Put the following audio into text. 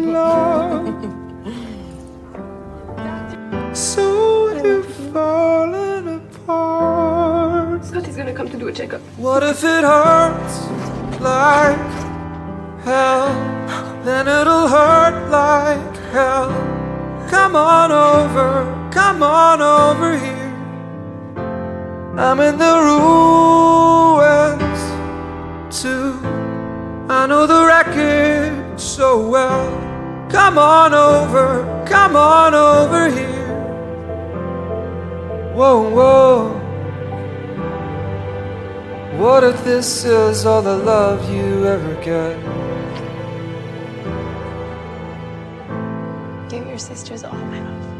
in love. So you've fallen apart. Scotty's gonna come to do a checkup. What if it hurts like hell? Then it'll hurt like hell. Come on over, come on over here. I'm in the ruins too. I know the wreckage so well. Come on over, come on over here. Whoa, whoa. What if this is all the love you ever get? Give your sisters all my love.